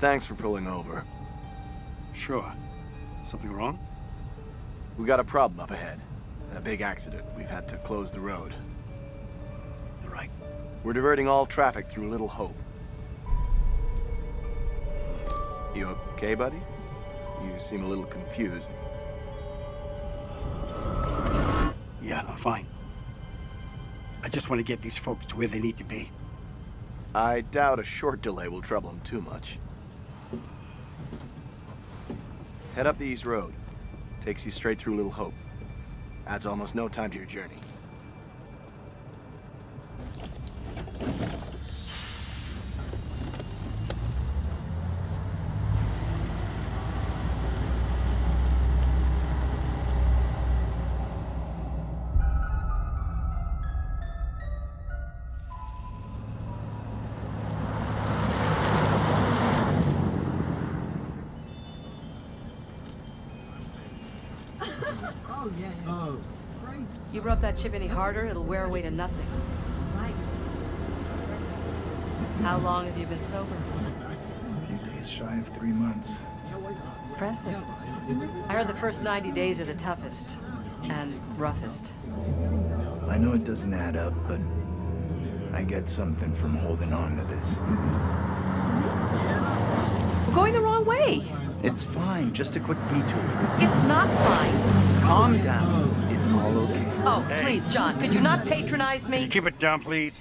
Thanks for pulling over. Sure. Something wrong? We got a problem up ahead. A big accident. We've had to close the road. You're right. We're diverting all traffic through Little Hope. You okay, buddy? You seem a little confused. Yeah, I'm fine. I just want to get these folks to where they need to be. I doubt a short delay will trouble them too much. Head up the East Road. Takes you straight through Little Hope. Adds almost no time to your journey. Chip any harder, it'll wear away to nothing. How long have you been sober? A few days shy of three months. Impressive. I heard the first 90 days are the toughest and roughest. I know it doesn't add up, but I get something from holding on to this. We're going the wrong way. It's fine, just a quick detour. It's not fine. Calm down. It's all okay. Oh, please, John, could you not patronize Can me? you keep it down, please?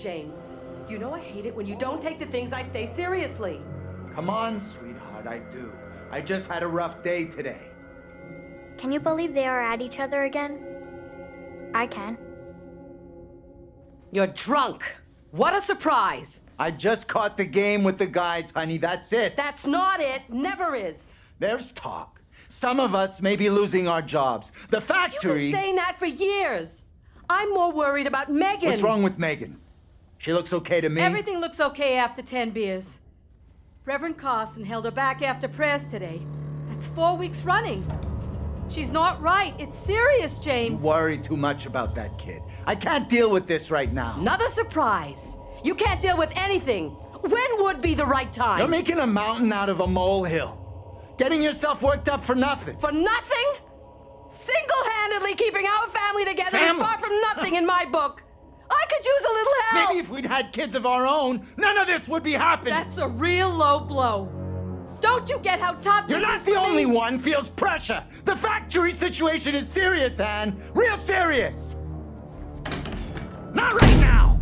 James. You know I hate it when you don't take the things I say seriously. Come on, sweetheart, I do. I just had a rough day today. Can you believe they are at each other again? I can. You're drunk. What a surprise. I just caught the game with the guys, honey. That's it. That's not it. Never is. There's talk. Some of us may be losing our jobs. The factory. You've been saying that for years. I'm more worried about Megan. What's wrong with Megan? She looks okay to me. Everything looks okay after 10 beers. Reverend Carson held her back after prayers today. That's four weeks running. She's not right. It's serious, James. You Worry too much about that kid. I can't deal with this right now. Another surprise. You can't deal with anything. When would be the right time? You're making a mountain out of a molehill. Getting yourself worked up for nothing. For nothing? Single-handedly keeping our family together Family? is far from nothing in my book. I could use a little help. Maybe if we'd had kids of our own, none of this would be happening. That's a real low blow. Don't you get how tough You're this not the only me? one feels pressure. The factory situation is serious, Anne. Real serious. Not right now.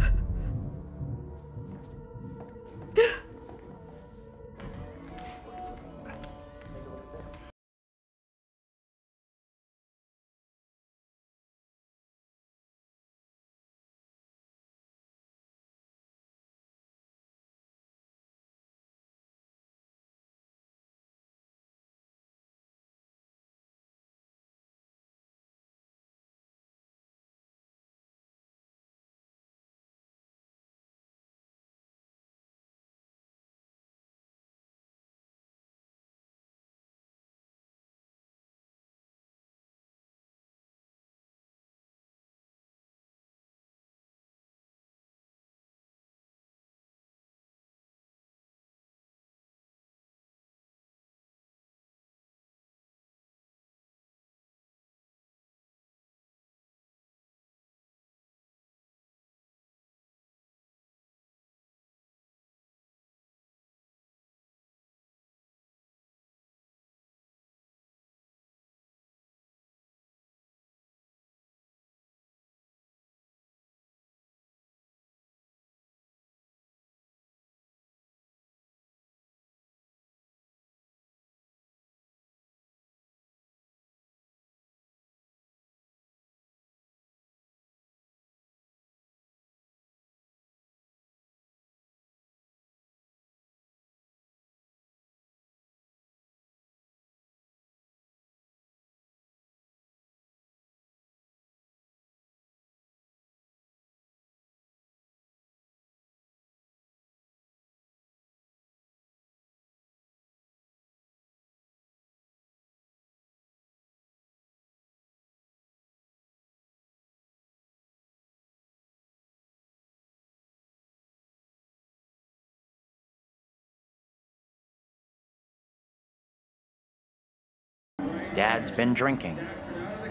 Dad's been drinking.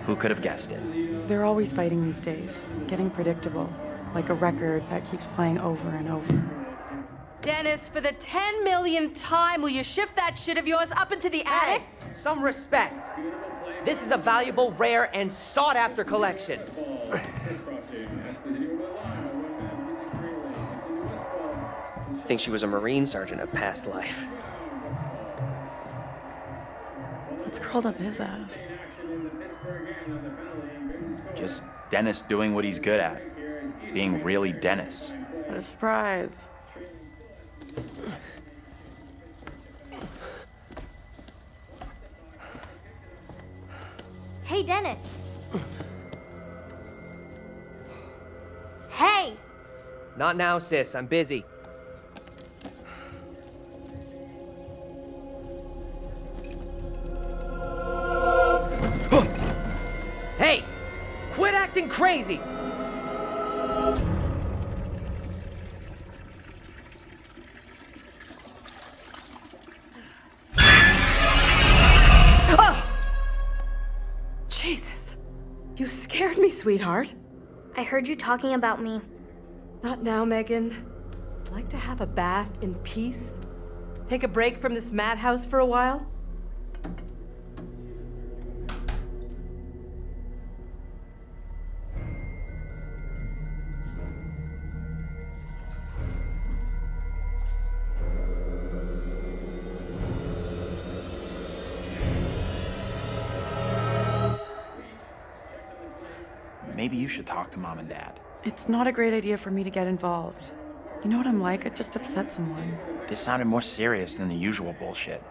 Who could have guessed it? They're always fighting these days, getting predictable, like a record that keeps playing over and over. Dennis, for the 10 millionth time, will you shift that shit of yours up into the attic? Some respect. This is a valuable, rare, and sought after collection. I think she was a Marine sergeant of past life. What's curled up his ass? Just Dennis doing what he's good at. Being really Dennis. What a surprise. Hey, Dennis. Hey! Not now, sis. I'm busy. Crazy! Oh! Jesus. You scared me, sweetheart. I heard you talking about me. Not now, Megan. I'd like to have a bath in peace. Take a break from this madhouse for a while. Maybe you should talk to mom and dad. It's not a great idea for me to get involved. You know what I'm like? I just upset someone. This sounded more serious than the usual bullshit.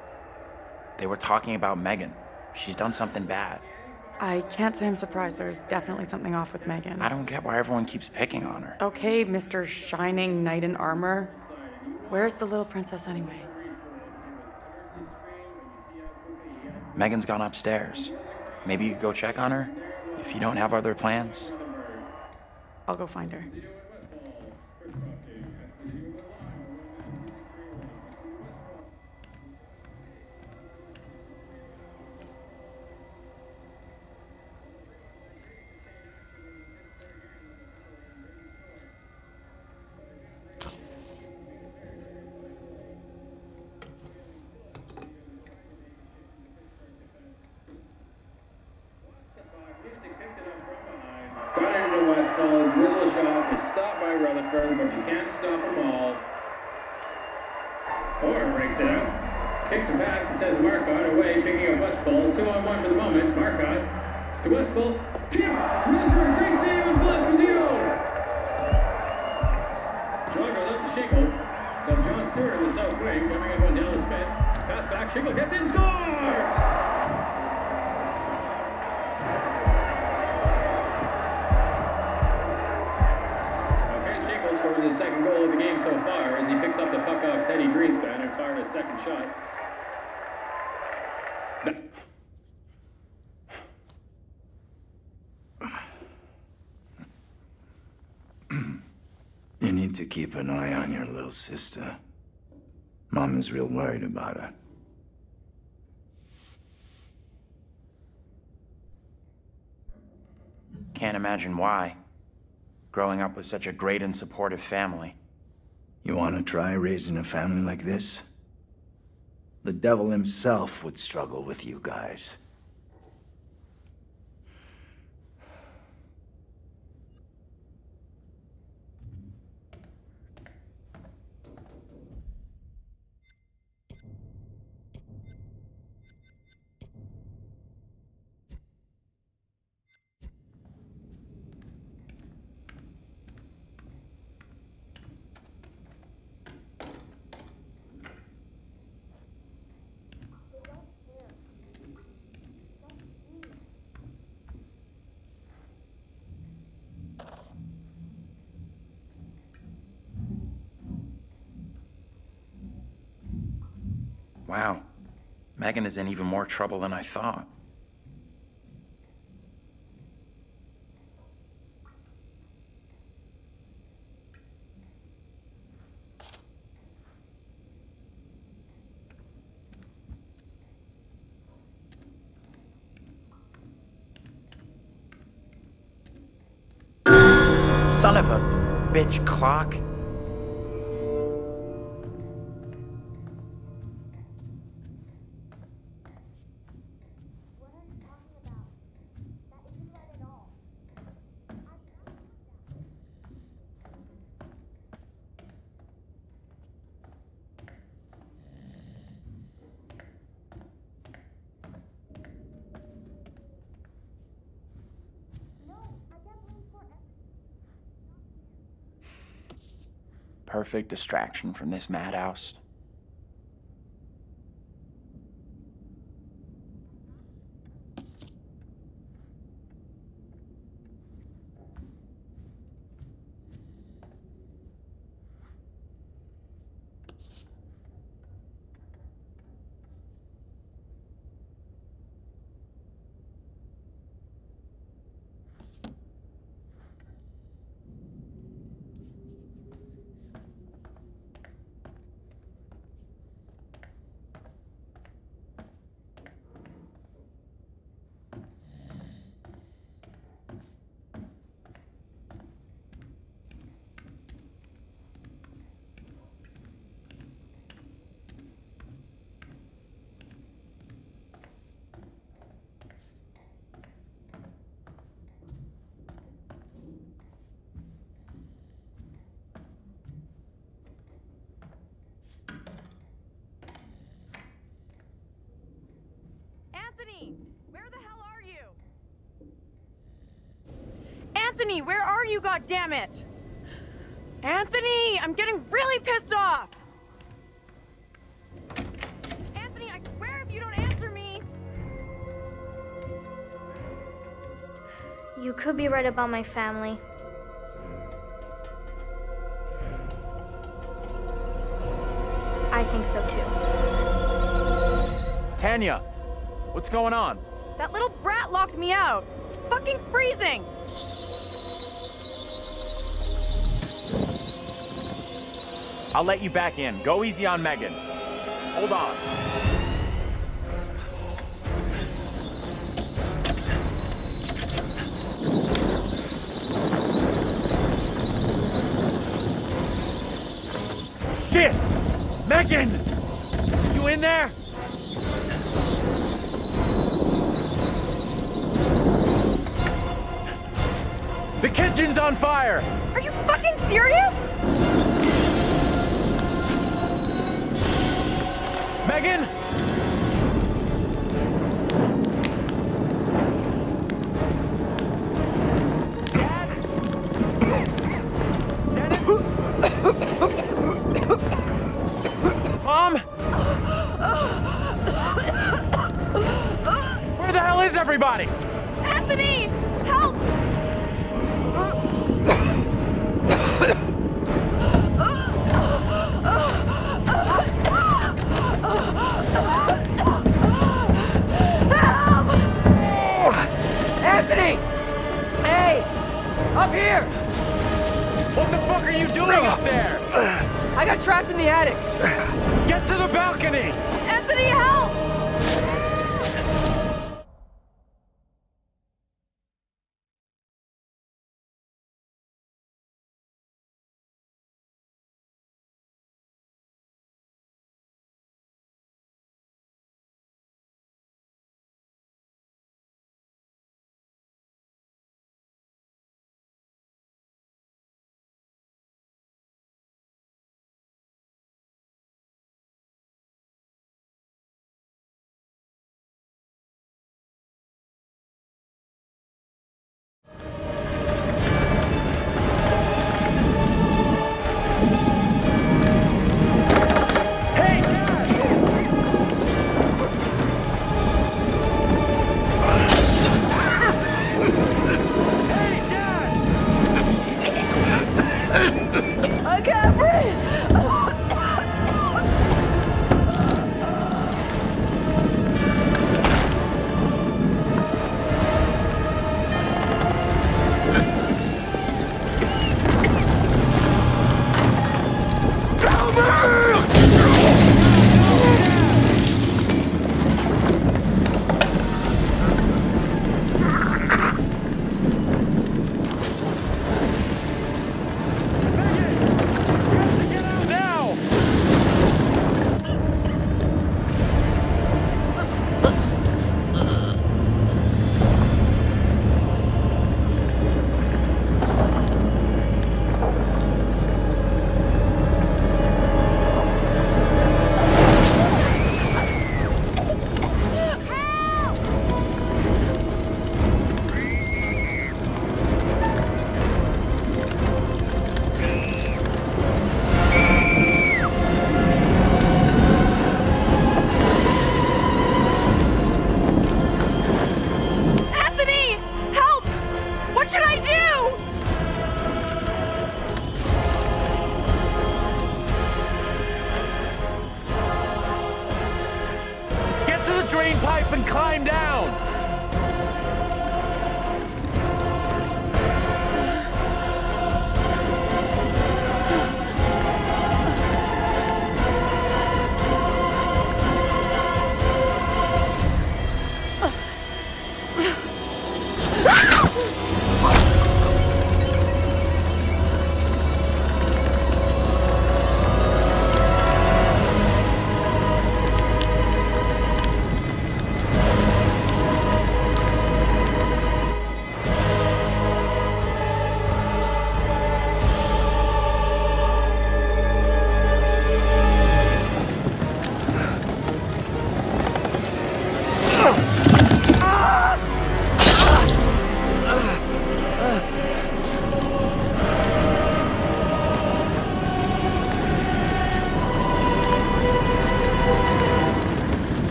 They were talking about Megan. She's done something bad. I can't say I'm surprised. There's definitely something off with Megan. I don't get why everyone keeps picking on her. Okay, Mr. Shining Knight in Armor. Where's the little princess anyway? Megan's gone upstairs. Maybe you could go check on her if you don't have other plans. I'll go find her. So far as he picks up the puck off Teddy Greenspan and fired a second shot. You need to keep an eye on your little sister. Mom is real worried about her. Can't imagine why. Growing up with such a great and supportive family. You want to try raising a family like this? The devil himself would struggle with you guys. Wow. Megan is in even more trouble than I thought. Son of a bitch clock. Perfect distraction from this madhouse. Anthony, where the hell are you? Anthony, where are you, goddammit? Anthony, I'm getting really pissed off! Anthony, I swear if you don't answer me... You could be right about my family. I think so too. Tanya, what's going on? That little brat locked me out! It's fucking freezing! I'll let you back in. Go easy on Megan. Hold on. Shit! Megan! You in there? The kitchen's on fire! Are you fucking serious? Megan!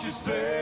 Won't you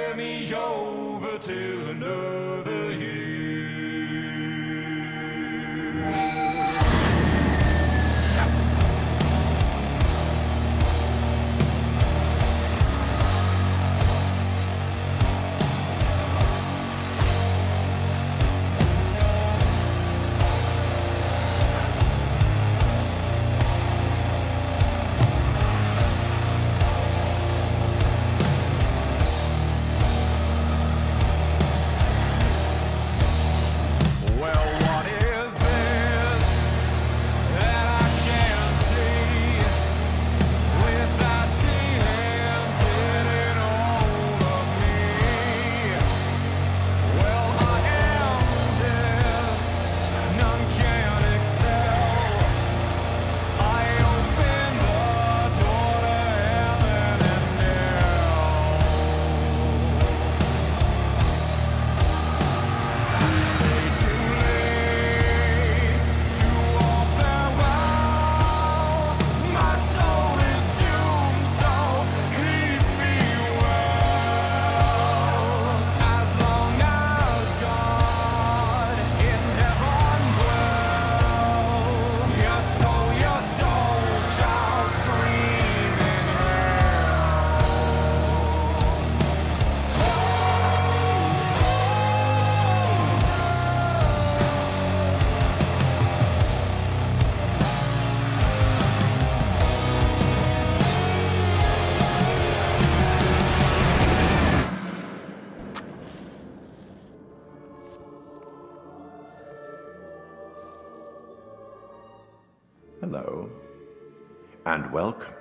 And welcome.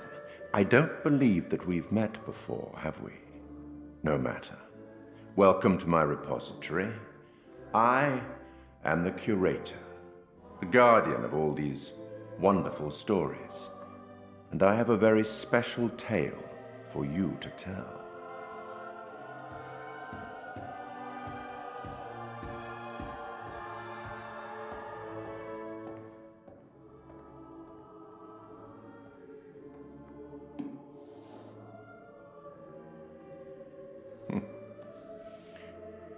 I don't believe that we've met before, have we? No matter. Welcome to my repository. I am the curator, the guardian of all these wonderful stories. And I have a very special tale for you to tell.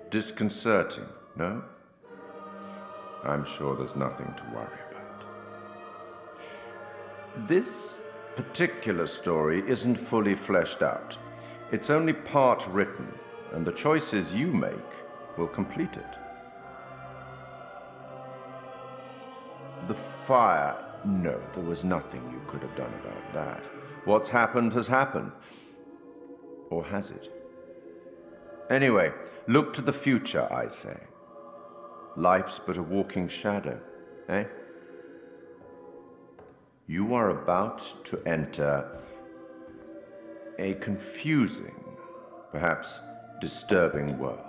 Disconcerting, no? I'm sure there's nothing to worry about. This particular story isn't fully fleshed out. It's only part written, and the choices you make will complete it. The fire. No, there was nothing you could have done about that. What's happened has happened. Or has it? Anyway, look to the future, I say. Life's but a walking shadow, eh? You are about to enter a confusing perhaps disturbing world.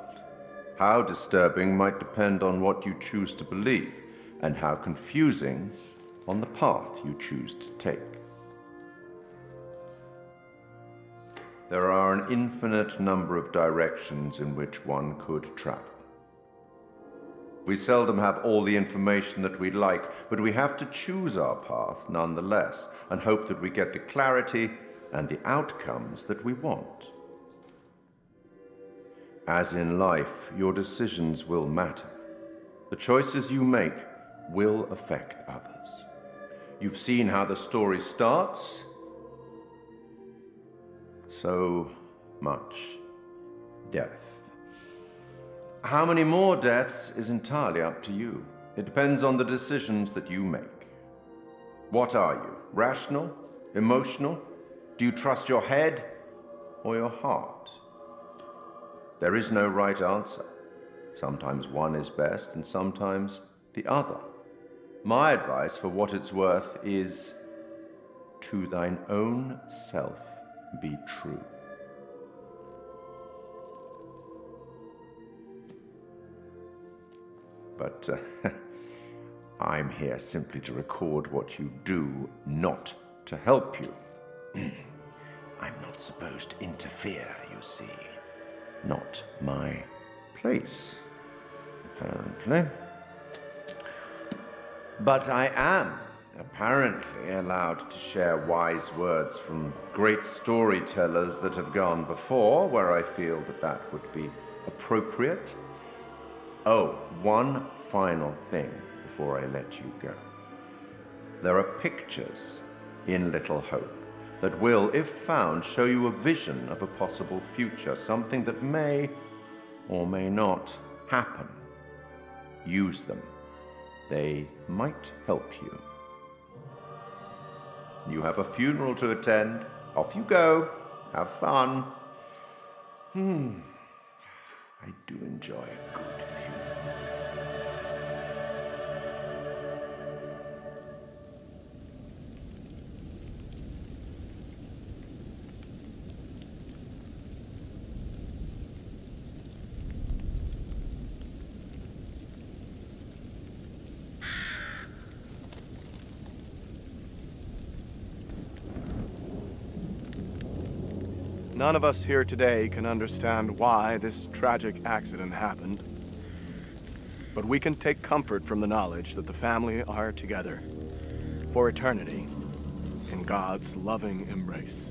How disturbing might depend on what you choose to believe, and how confusing on the path you choose to take. There are an infinite number of directions in which one could travel. We seldom have all the information that we'd like, but we have to choose our path nonetheless and hope that we get the clarity and the outcomes that we want. As in life, your decisions will matter. The choices you make will affect others. You've seen how the story starts. So much death. How many more deaths is entirely up to you. It depends on the decisions that you make. What are you? Rational? Emotional? Do you trust your head or your heart? There is no right answer. Sometimes one is best and sometimes the other. My advice, for what it's worth, is to thine own self be true. But uh, I'm here simply to record what you do, not to help you. I'm not supposed to interfere, you see. Not my place, apparently. But I am apparently allowed to share wise words from great storytellers that have gone before, where I feel that that would be appropriate. Oh, one final thing before I let you go. There are pictures in Little Hope that will, if found, show you a vision of a possible future, something that may or may not happen. Use them. They might help you. You have a funeral to attend. Off you go. Have fun. Hmm. I do enjoy a good of us here today can understand why this tragic accident happened. But we can take comfort from the knowledge that the family are together for eternity in God's loving embrace.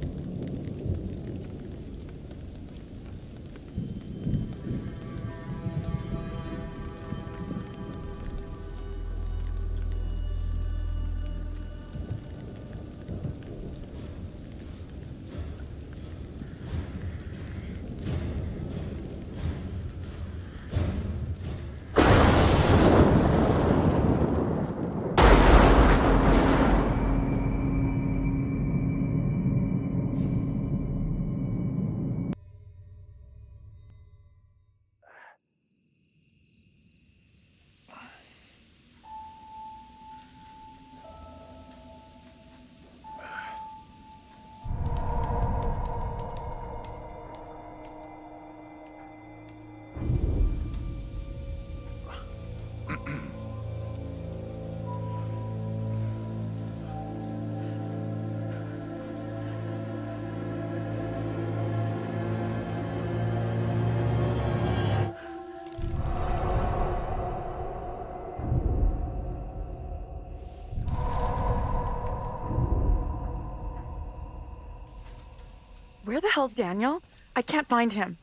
Hell's Daniel? I can't find him.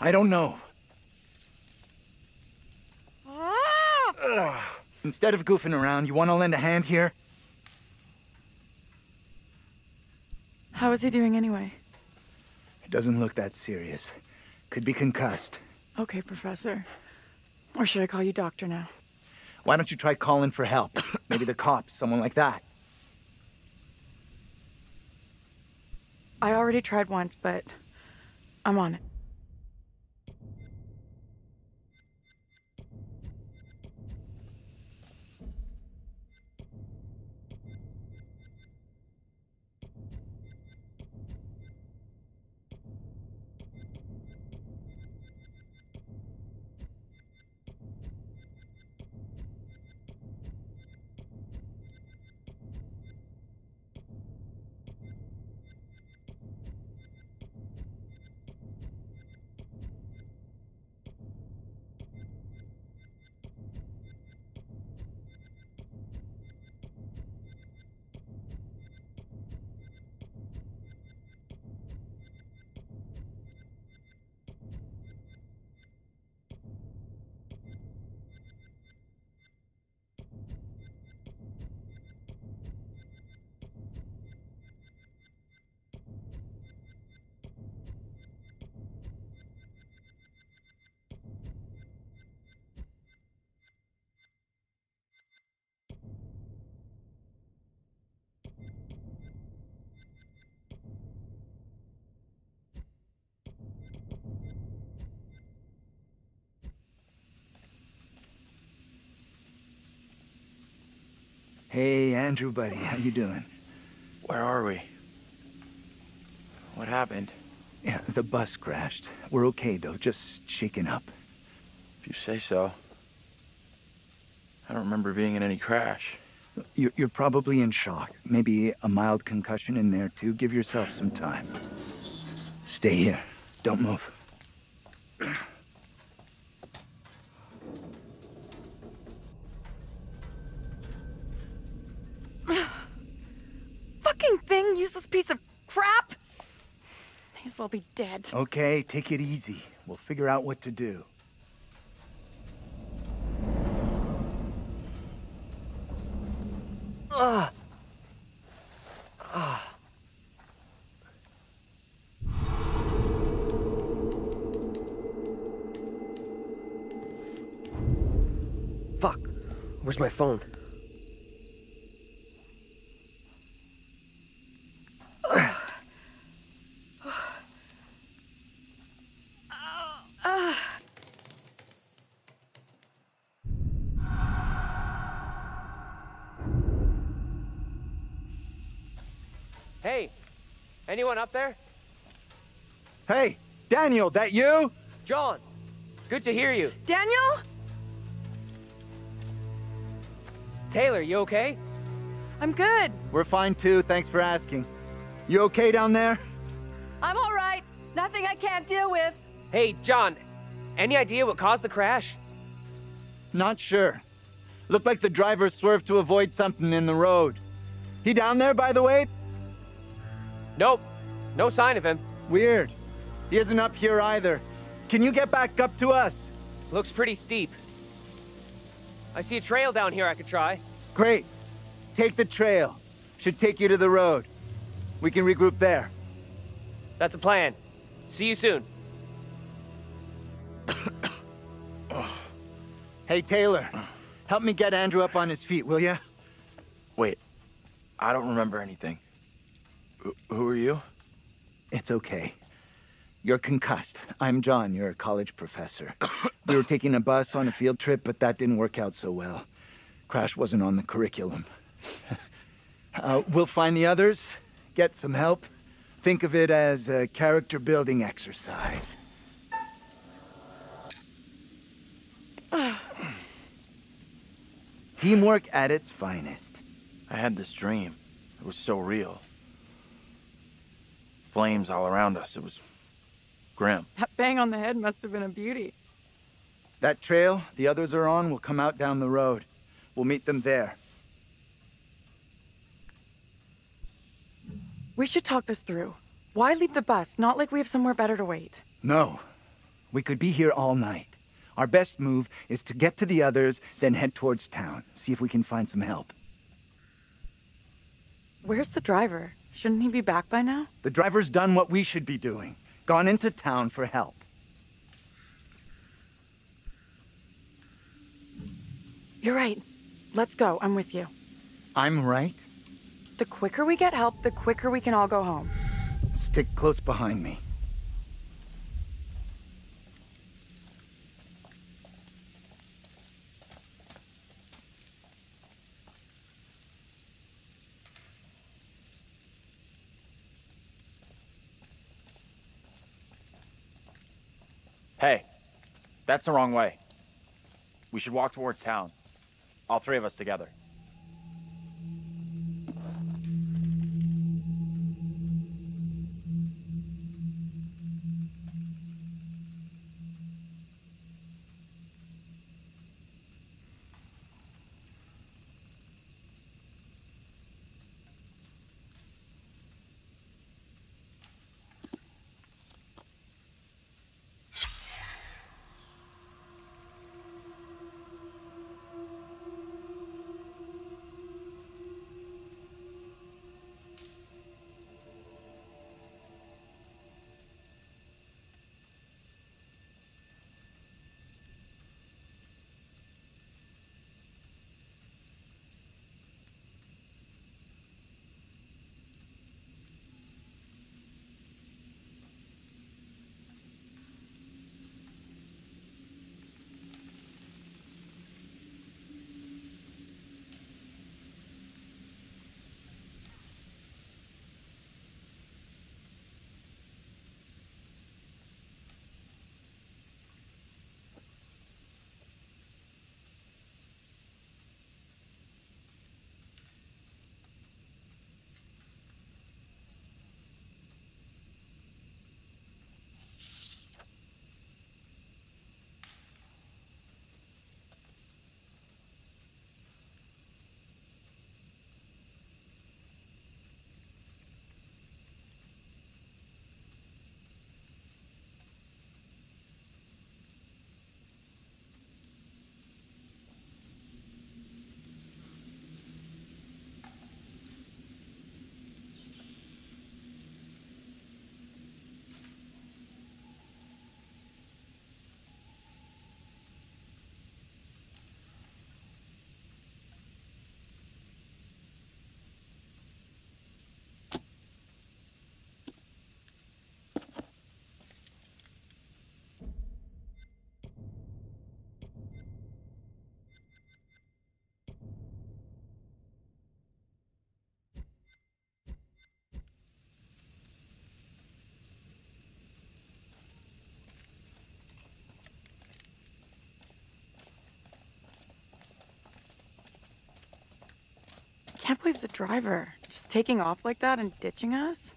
I don't know. Ah! Instead of goofing around, you want to lend a hand here? How is he doing anyway? It doesn't look that serious. Could be concussed. Okay, Professor. Or should I call you Doctor now? Why don't you try calling for help? Maybe the cops, someone like that. I already tried once, but I'm on it. Hey, Andrew, buddy, how you doing? Where are we? What happened? Yeah, the bus crashed. We're okay, though, just shaken up. If you say so. I don't remember being in any crash. You're, you're probably in shock. Maybe a mild concussion in there, too. Give yourself some time. Stay here. Don't move. Fucking thing, useless piece of crap! May as well be. Okay, take it easy. We'll figure out what to do. Ugh. Ah. Fuck. Where's my phone? Anyone up there? Hey, Daniel, that you? John, good to hear you. Daniel? Taylor, you okay? I'm good. We're fine, too. Thanks for asking. You okay down there? I'm all right. Nothing I can't deal with. Hey, John, any idea what caused the crash? Not sure. Looked like the driver swerved to avoid something in the road. He down there, by the way? Nope. No sign of him. Weird. He isn't up here either. Can you get back up to us? Looks pretty steep. I see a trail down here I could try. Great. Take the trail. Should take you to the road. We can regroup there. That's a plan. See you soon. Hey, Taylor. Help me get Andrew up on his feet, will ya? Wait, I don't remember anything. Wh- who are you? It's okay. You're concussed. I'm John. You're a college professor. we were taking a bus on a field trip, but that didn't work out so well. Crash wasn't on the curriculum. uh, we'll find the others, get some help. Think of it as a character building exercise. Teamwork at its finest. I had this dream. It was so real. Flames all around us. It was grim. That bang on the head must have been a beauty. That trail the others are on will come out down the road. We'll meet them there. We should talk this through. Why leave the bus? Not like we have somewhere better to wait. No. We could be here all night. Our best move is to get to the others, then head towards town. See if we can find some help. Where's the driver? Shouldn't he be back by now? The driver's done what we should be doing. Gone into town for help. You're right. Let's go. I'm with you. I'm right. The quicker we get help, the quicker we can all go home. Stick close behind me. Hey, that's the wrong way. We should walk towards town. All three of us together. Can't believe the driver just taking off like that and ditching us.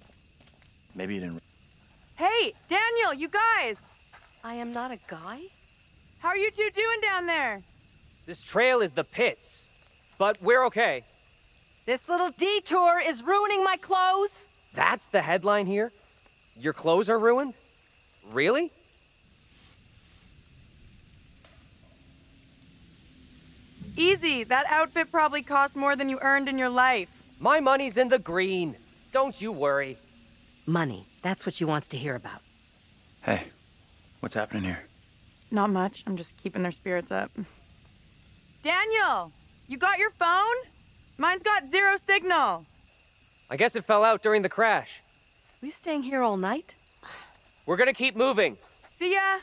Maybe you didn't. Hey, Daniel, you guys! I am not a guy? How are you two doing down there? This trail is the pits, but we're okay. This little detour is ruining my clothes. That's the headline here? Your clothes are ruined? Really? Easy, that outfit probably cost more than you earned in your life. My money's in the green. Don't you worry. Money. That's what she wants to hear about. Hey, what's happening here? Not much. I'm just keeping their spirits up. Daniel, you got your phone? Mine's got zero signal. I guess it fell out during the crash. We staying here all night? We're gonna keep moving. See ya.